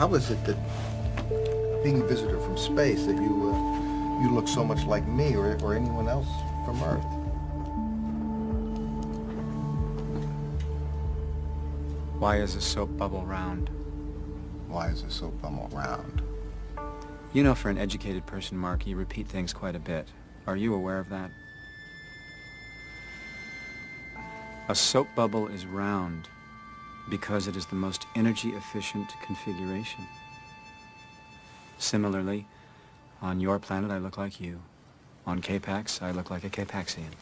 How is it that, being a visitor from space, that you, uh, you look so much like me or, or anyone else from Earth? Why is a soap bubble round? Why is a soap bubble round? You know, for an educated person, Mark, you repeat things quite a bit. Are you aware of that? A soap bubble is round because it is the most energy efficient configuration. Similarly, on your planet I look like you. On K-PAX I look like a K-PAXian.